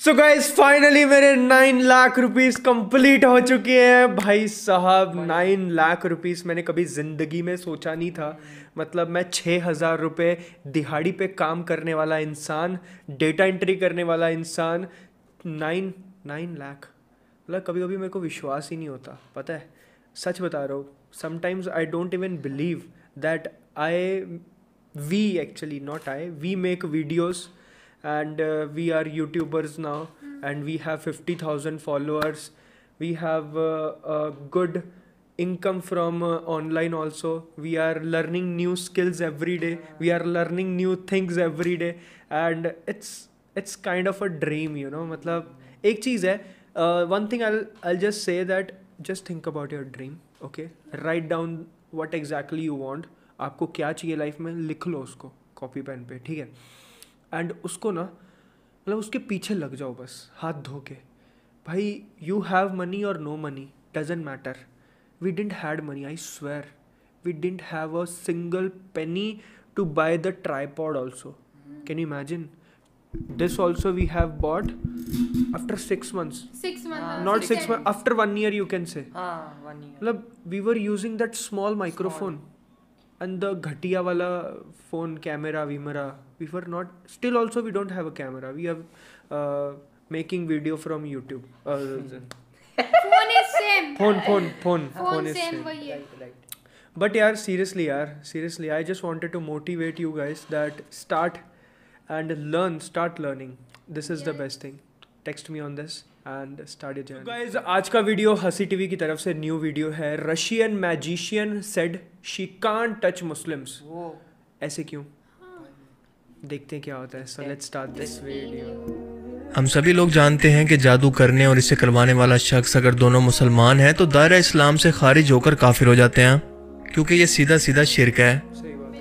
सो guys finally मेरे nine lakh rupees complete हो चुके हैं। भाई साहब नाइन लाख रुपीस मैंने कभी ज़िंदगी में सोचा नहीं था। मतलब मैं छः हज़ार रुपये दिहाड़ी पे काम करने वाला इंसान डेटा एंट्री करने वाला इंसान नाइन नाइन लाख मतलब कभी कभी मेरे को विश्वास ही नहीं होता, पता है? सच बता रहा हूँ sometimes I don't even believe that I we actually not I we make videos and uh, we are youtubers now and we have 50000 followers we have uh, a good income from uh, online also we are learning new skills every day we are learning new things every day and it's it's kind of a dream you know cheez hai uh, one thing i'll i'll just say that just think about your dream okay write down what exactly you want आपको क्या चाहिए life में लिख लो उसको copy pen पे ठीक है and उसको ना मतलब उसके पीछे लग जाओ बस हाथ धो के भाई यू हैव मनी और no money doesn't matter we didn't had money I swear we didn't have a single penny to buy the tripod also can you imagine this also we have bought after six months not six after one year you can say मतलब we were using that small microphone. And the घटिया वाला phone camera वीमरा we for not still also we don't have a camera we have making video from YouTube phone phone phone phone is same but यार seriously यार seriously I just wanted to motivate you guys that start and learn start learning this is the best thing text me on this and start your journey आज का video Hasi TV की तरफ़ से new video है. Russian magician said she can't touch Muslims ऐसे क्यों? देखते हैं क्या होता है। So let's start this video हम सभी लोग जानते हैं कि जादू करने और इसे करवाने वाला शख्स अगर दोनों मुसलमान हैं तो दायरा इस्लाम से खारिज होकर काफिर हो जाते हैं क्योंकि ये सीधा सीधा शिरक है।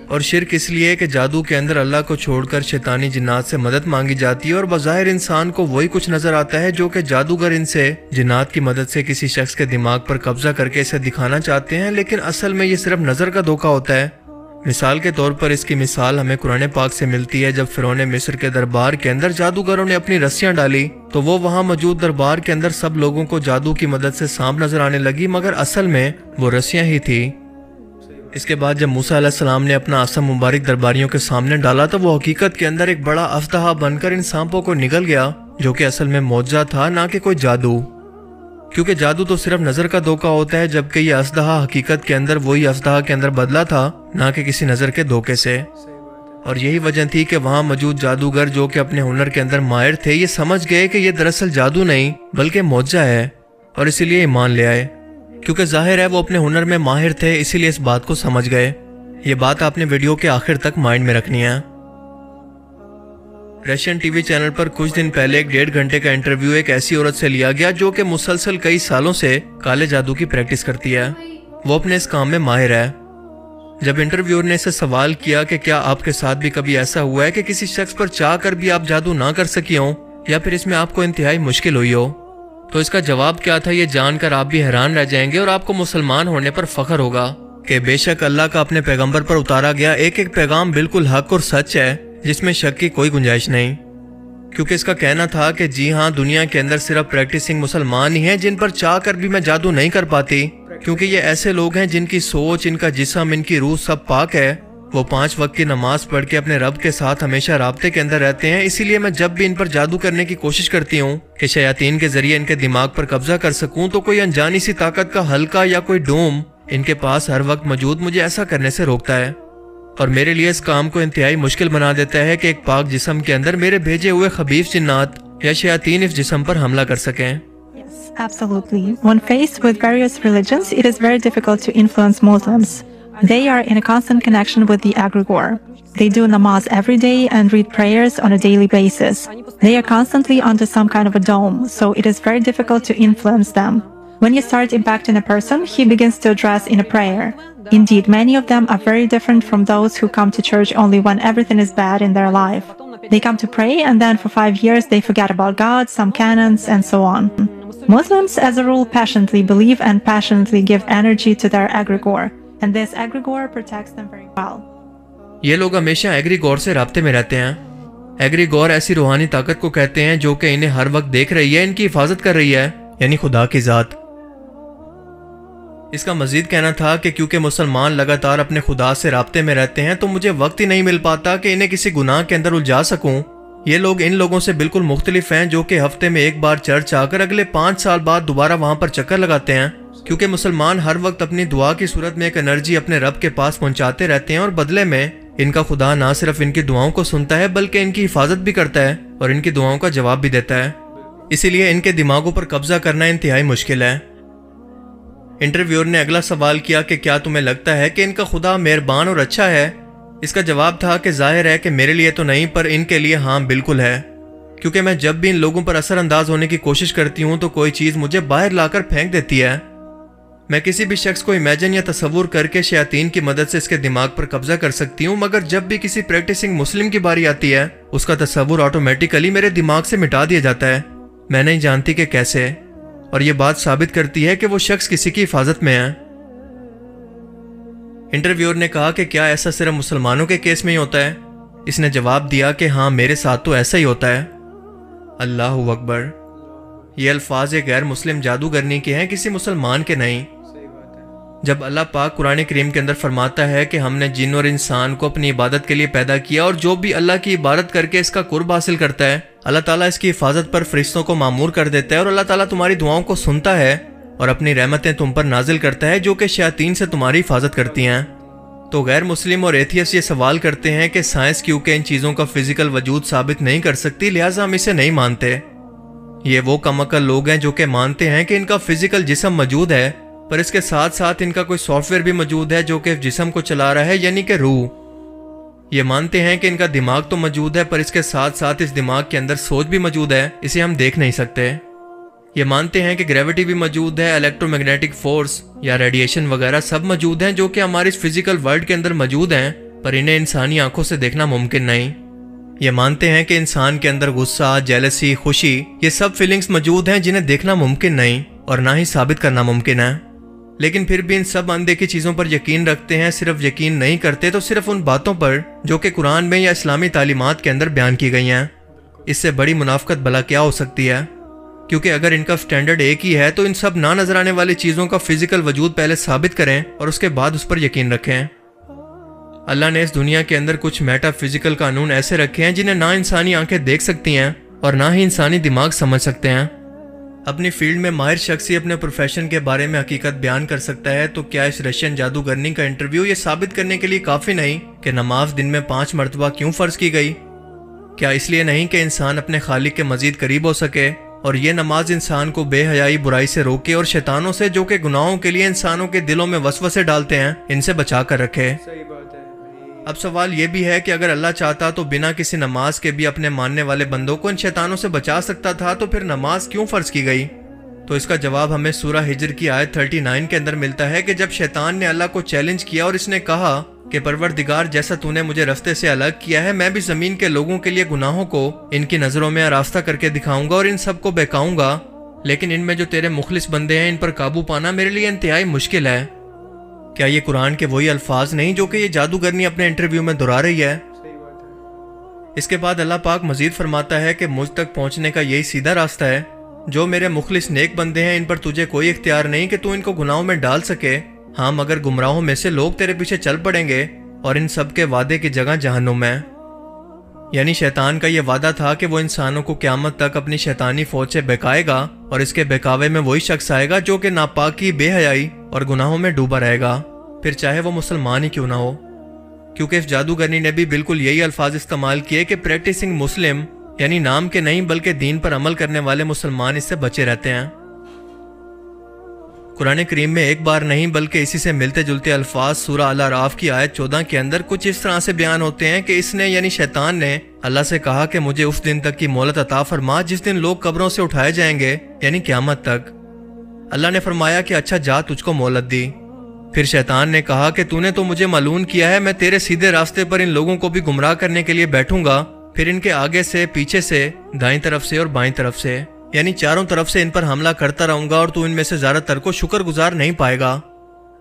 और शिरक इसलिए कि जादू के अंदर अल्लाह को छोड़कर शैतानी जिन्नात से मदद मांगी जाती है और बज़ाहिर इंसान को वही कुछ नज़र आता है जो कि जादूगर इनसे जिन्नात की मदद से किसी शख्स के दिमाग पर कब्जा करके इसे दिखाना चाहते हैं, लेकिन असल में ये सिर्फ़ नज़र का धोखा होता है। मिसाल के तौर पर इसकी मिसाल हमें कुरान पाक से मिलती है, जब फिरौन मिस्र के दरबार के अंदर जादूगरों ने अपनी रस्सियाँ डाली तो वो वहाँ मौजूद दरबार के अंदर सब लोगों को जादू की मदद से सांप नज़र आने लगी, मगर असल में वो रस्सियाँ ही थी। इसके बाद जब मूसा अलैहिस्सलाम ने अपना आसम मुबारक दरबारियों के सामने डाला तो वो हकीकत के अंदर एक बड़ा अफ्ताहा बनकर इन सांपों को निकल गया, जो कि असल में मुआवजा था, ना कि कोई जादू। क्योंकि जादू तो सिर्फ़ नज़र का धोखा होता है, जबकि ये अफ्ताहा हकीकत के अंदर वही अफ्ताहा के अंदर बदला था, ना कि किसी नज़र के धोखे से। और यही वजह थी कि वहाँ मौजूद जादूगर, जो कि अपने हुनर के अंदर माहिर थे, ये समझ गए कि ये दरअसल जादू नहीं, बल्कि मुआवजा है, और इसीलिए ईमान ले आए। क्योंकि ज़ाहिर है वो अपने हुनर में माहिर थे, इसीलिए इस बात को समझ गए। ये बात आपने वीडियो के आखिर तक माइंड में रखनी है। रशियन टीवी चैनल पर कुछ दिन पहले एक डेढ़ घंटे का इंटरव्यू एक ऐसी औरत से लिया गया जो कि मुसलसल कई सालों से काले जादू की प्रैक्टिस करती है। वो अपने इस काम में माहिर है। जब इंटरव्यूअर ने इसे सवाल किया कि क्या आपके साथ भी कभी ऐसा हुआ है कि किसी शख्स पर चाह कर भी आप जादू ना कर सकी हो, या फिर इसमें आपको इंतहाई मुश्किल हुई हो? तो इसका जवाब क्या था ये जानकर आप भी हैरान रह जाएँगे और आपको मुसलमान होने पर फख्र होगा। कि बेशक अल्लाह का अपने पैगंबर पर उतारा गया एक एक पैगाम बिल्कुल हक और सच है, जिसमें शक की कोई गुंजाइश नहीं। क्योंकि इसका कहना था कि जी हाँ दुनिया के अंदर सिर्फ़ प्रैक्टिसिंग मुसलमान ही हैं, जिन पर चाह कर भी मैं जादू नहीं कर पाती। क्योंकि ये ऐसे लोग हैं जिनकी सोच, इनका जिसम, इनकी रूह सब पाक है। वो पाँच वक्त की नमाज़ पढ़ के अपने रब के साथ हमेशा रबते के अंदर रहते हैं इसीलिए मैं जब भी इन पर जादू करने की कोशिश करती हूँ कि शयातीन के ज़रिए इनके दिमाग पर कब्जा कर सकूँ तो कोई अनजानी सी ताकत का हल्का या कोई डोम इनके पास हर वक्त मौजूद मुझे ऐसा करने से रोकता है और मेरे लिए इस काम को इंतहाई मुश्किल बना देता है कि एक पाक जिसम के अंदर मेरे भेजे हुए खबीफ जिन्नात या शयातीन इस जिसम पर हमला कर सकें absolutely. When faced with various religions, it is very difficult to influence Muslims. They are in a constant connection with the egregore. They do namaz every day and read prayers on a daily basis. They are constantly under some kind of a dome, so it is very difficult to influence them. When you start impacting a person, he begins to address in a prayer. Indeed, many of them are very different from those who come to church only when everything is bad in their life. They come to pray and then for five years they forget about God, some canons, and so on. Muslims, as a rule, passionately believe and passionately give energy to their egregore, and this egregore protects them very well. ये लोग हमेशा एग्रीगोर से रबते में रहते हैं। एग्रीगोर ऐसी रूहानी ताकत को कहते हैं जो कि इन्हें हर वक्त देख रही है, इनकी हिफाजत कर रही है। यानी खुदा की ज़ात। इसका मजीद कहना था कि क्योंकि मुसलमान लगातार अपने खुदा से रबते में रहते हैं तो मुझे वक्त ही नहीं मिल पाता कि इन्हें किसी गुनाह के अंदर उलझा सकूँ। ये लोग इन लोगों से बिल्कुल मुख्तलिफ़ हैं, जो कि हफ़्ते में एक बार चर्च आकर अगले पाँच साल बाद दोबारा वहाँ पर चक्कर लगाते हैं। क्योंकि मुसलमान हर वक्त अपनी दुआ की सूरत में एक एनर्जी अपने रब के पास पहुंचाते रहते हैं और बदले में इनका खुदा ना सिर्फ़ इनकी दुआओं को सुनता है, बल्कि इनकी हिफाजत भी करता है और इनकी दुआओं का जवाब भी देता है। इसीलिए इनके दिमागों पर कब्जा करना इंतहाई मुश्किल है। इंटरव्यूअर ने अगला सवाल किया कि क्या तुम्हें लगता है कि इनका खुदा मेहरबान और अच्छा है? इसका जवाब था कि ज़ाहिर है कि मेरे लिए तो नहीं, पर इनके लिए हाँ बिल्कुल है। क्योंकि मैं जब भी इन लोगों पर असरअंदाज होने की कोशिश करती हूँ तो कोई चीज़ मुझे बाहर लाकर फेंक देती है। मैं किसी भी शख्स को इमेजिन या तस्वूर करके शयातीन की मदद से इसके दिमाग पर कब्जा कर सकती हूँ, मगर जब भी किसी प्रैक्टिसिंग मुस्लिम की बारी आती है, उसका तस्वुर ऑटोमेटिकली मेरे दिमाग से मिटा दिया जाता है। मैं नहीं जानती कि कैसे। और ये बात साबित करती है कि वो शख्स किसी की हिफाजत में है। इंटरव्यूअर ने कहा कि क्या ऐसा सिर्फ़ मुसलमानों के केस में ही होता है? इसने जवाब दिया कि हाँ मेरे साथ तो ऐसा ही होता है। अल्लाह अकबर। ये अल्फाज एक गैर मुस्लिम जादूगरनी के हैं, किसी मुसलमान के नहीं। जब अल्लाह पाक कुरान करीम के अंदर फरमाता है कि हमने जिन और इंसान को अपनी इबादत के लिए पैदा किया और जो भी अल्लाह की इबादत करके इसका कुर्ब हासिल करता है, अल्लाह ताला इसकी हिफाजत पर फरिश्तों को मामूर कर देता है और अल्लाह ताला तुम्हारी दुआओं को सुनता है और अपनी रहमतें तुम पर नाजिल करता है जो कि शयातीन से तुम्हारी हिफाजत करती हैं। तो गैर मुस्लिम और एथियस ये सवाल करते हैं कि साइंस क्योंकि इन चीज़ों का फ़िज़िकल वजूद साबित नहीं कर सकती, लिहाजा हम इसे नहीं मानते। ये वो कमकल लोग हैं जो कि मानते हैं कि इनका फ़िज़िकल जिसम मौजूद है पर इसके साथ साथ इनका कोई सॉफ्टवेयर भी मौजूद है जो कि जिसम को चला रहा है, यानी कि रूह। ये मानते हैं कि इनका दिमाग तो मौजूद है, पर इसके साथ साथ इस दिमाग के अंदर सोच भी मौजूद है, इसे हम देख नहीं सकते। ये मानते हैं कि ग्रेविटी भी मौजूद है इलेक्ट्रोमैग्नेटिक फोर्स या रेडिएशन वगैरह सब मौजूद हैं जो कि हमारे इस फ़िज़िकल वर्ल्ड के अंदर मौजूद हैं, पर इन्हें इंसानी आँखों से देखना मुमकिन नहीं। ये मानते हैं कि इंसान के अंदर गुस्सा जेलसी खुशी, ये सब फीलिंग्स मौजूद हैं जिन्हें देखना मुमकिन नहीं, और ना ही साबित करना मुमकिन है। लेकिन फिर भी इन सब अनदेखी चीज़ों पर यकीन रखते हैं, सिर्फ़ यकीन नहीं करते तो सिर्फ़ उन बातों पर जो कि कुरान में या इस्लामी तालीमत के अंदर बयान की गई हैं। इससे बड़ी मुनाफ्त भला क्या हो सकती है? क्योंकि अगर इनका स्टैंडर्ड एक ही है तो इन सब ना नज़र आने वाली चीज़ों का फ़िज़िकल वजूद पहले साबित करें और उसके बाद उस पर यकीन रखें। अल्लाह ने इस दुनिया के अंदर कुछ मेटा फ़िज़िकल कानून ऐसे रखे हैं, जिन्हें ना इंसानी आँखें देख सकती हैं और ना ही इंसानी दिमाग समझ सकते हैं। अपनी फ़ील्ड में माहिर शख्स ही अपने प्रोफेशन के बारे में हकीकत बयान कर सकता है तो क्या इस रशियन जादूगरनी का इंटरव्यू ये साबित करने के लिए काफ़ी नहीं कि नमाज़ दिन में पाँच मरतबा क्यों फ़र्ज़ की गई क्या इसलिए नहीं कि इंसान अपने खालिक के मजीद करीब हो सके और ये नमाज़ इंसान को बेहयाई बुराई से रोके और शैतानों से जो कि गुनाहों के लिए इंसानों के दिलों में वसवसे डालते हैं, इनसे बचा कर रखे। अब सवाल ये भी है कि अगर अल्लाह चाहता तो बिना किसी नमाज़ के भी अपने मानने वाले बंदों को इन शैतानों से बचा सकता था तो फिर नमाज़ क्यों फ़र्ज़ की गई? तो इसका जवाब हमें सूरा हिजर की आयत 39 के अंदर मिलता है कि जब शैतान ने अल्लाह को चैलेंज किया और इसने कहा कि, परवरदिगार, जैसा तूने मुझे रस्ते से अलग किया है, मैं भी ज़मीन के लोगों के लिए गुनाहों को इनकी नज़रों में आरास्ता करके दिखाऊँगा और इन सबको बहकाऊँगा, लेकिन इनमें जो तेरे मुखलिस बंदे हैं, इन पर काबू पाना मेरे लिए इंतहाई मुश्किल है। क्या ये कुरान के वही अल्फाज नहीं जो कि ये जादूगरनी अपने इंटरव्यू में दोहरा रही है? इसके बाद अल्लाह पाक मजीद फरमाता है कि मुझ तक पहुँचने का यही सीधा रास्ता है। जो मेरे मुखलिस नेक बंदे हैं, इन पर तुझे कोई इख्तियार नहीं कि तू इनको गुनाहों में डाल सके। हाँ मगर गुमराहों में से लोग तेरे पीछे चल पड़ेंगे और इन सब के वादे की जगह जहनुम है। यानी शैतान का यह वादा था कि वो इंसानों को क्यामत तक अपनी शैतानी फौज से बहकाएगा और इसके बहकावे में वही शख्स आएगा जो कि नापाकी बेहयाई और गुनाहों में डूबा रहेगा। फिर चाहे वो मुसलमान ही क्यों ना हो। क्योंकि इस जादूगरनी ने भी बिल्कुल यही अल्फाज इस्तेमाल किए कि प्रैक्टिसिंग मुस्लिम, यानी नाम के नहीं बल्कि दीन पर अमल करने वाले मुसलमान इससे बचे रहते हैं। कुरान करीम में एक बार नहीं बल्कि इसी से मिलते जुलते अल्फाज सूरा अल राफ की आयत चौदह के अंदर कुछ इस तरह से बयान होते हैं कि इसने, यानी शैतान ने, अल्लाह से कहा कि मुझे उस दिन तक की मोहलत अता फरमा जिस दिन लोग कब्रों से उठाए जाएँगे, यानी क्यामत तक। अल्लाह ने फरमाया कि अच्छा जा तुझको मोहलत दी। फिर शैतान ने कहा कि तूने तो मुझे मालूम किया है, मैं तेरे सीधे रास्ते पर इन लोगों को भी गुमराह करने के लिए बैठूँगा। फिर इनके आगे से, पीछे से, दाई तरफ़ से और बाई तरफ़ से, यानी चारों तरफ़ से इन पर हमला करता रहूँगा और तू इनमें से ज़्यादातर को शुक्रगुजार नहीं पाएगा।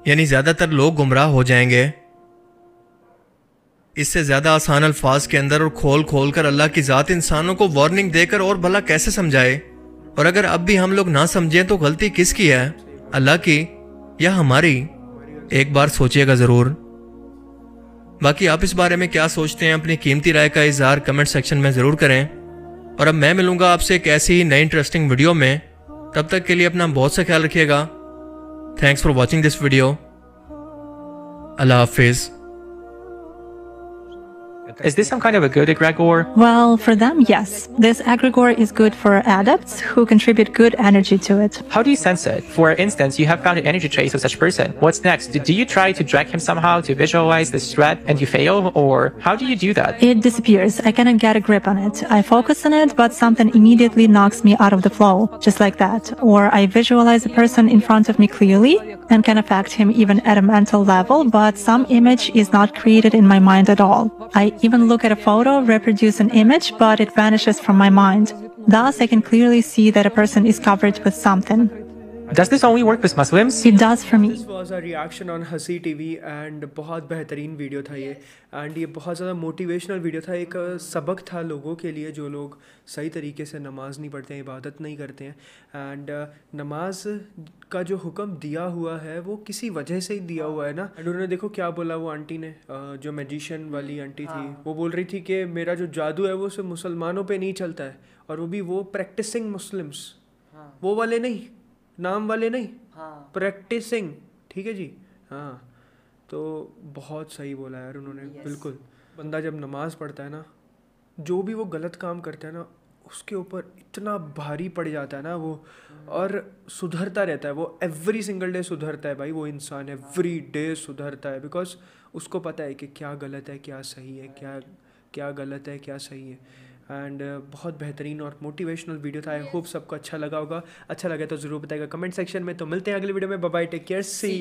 यानी ज़्यादातर लोग गुमराह हो जाएँगे। इससे ज़्यादा आसान अल्फाज के अंदर और खोल खोल कर अल्लाह की जात इंसानों को वार्निंग देकर और भला कैसे समझाए? और अगर अब भी हम लोग ना समझें तो गलती किसकी है? अल्लाह की या हमारी? एक बार सोचिएगा ज़रूर। बाकी आप इस बारे में क्या सोचते हैं, अपनी कीमती राय का इजहार कमेंट सेक्शन में ज़रूर करें। और अब मैं मिलूँगा आपसे एक ऐसी ही नई इंटरेस्टिंग वीडियो में। तब तक के लिए अपना बहुत सा ख्याल रखिएगा। Thanks for watching this video अल्लाह हाफिज़। Is this some kind of a good egregore? Well, for them, yes. This egregore is good for adepts who contribute good energy to it. How do you sense it? For instance, you have found an energy trace of such person. What's next? Do you try to drag him somehow to visualize this threat and you fail? Or how do you do that? It disappears. I cannot get a grip on it. I focus on it, but something immediately knocks me out of the flow, just like that. Or I visualize a person in front of me clearly and can affect him even at a mental level, but some image is not created in my mind at all. I even look at a photo, reproduce an image, but it vanishes from my mind. Thus, I can clearly see that a person is covered with something. Does this only work with Muslims? It does for me. This was a reaction on Hansi TV and बहुत बेहतरीन video था ये। And ये बहुत ज़्यादा motivational video था। एक सबक था लोगों के लिए जो लोग सही तरीके से नमाज़ नहीं पढ़ते हैं इबादत नहीं करते हैं। एंड नमाज़ का जो हुक्म दिया हुआ है वो किसी वजह से ही दिया हुआ है ना? एंड उन्होंने देखो क्या बोला वो आंटी ने जो मैजिशियन वाली आंटी थी। वो बोल रही थी कि मेरा जो जादू है वो सिर्फ़ मुसलमानों पे नहीं चलता है। और वो भी वो प्रैक्टिसिंग मुस्लिम्स वो वाले नहीं। नाम वाले नहीं हाँ। प्रैक्टिसिंग ठीक है जी? हाँ तो बहुत सही बोला यार उन्होंने बिल्कुल। बंदा जब नमाज़ पढ़ता है ना जो भी वो गलत काम करता है ना उसके ऊपर इतना भारी पड़ जाता है ना वो और सुधरता रहता है वो एवरी सिंगल डे सुधरता है भाई वो इंसान एवरी डे सुधरता है बिकॉज़ उसको पता है कि क्या गलत है क्या सही है क्या क्या गलत है क्या सही है। एंड बहुत बेहतरीन और मोटिवेशनल वीडियो था। आई होप सबको अच्छा लगा होगा। अच्छा लगा तो ज़रूर बताएगा कमेंट सेक्शन में। तो मिलते हैं अगले वीडियो में। Bye take care see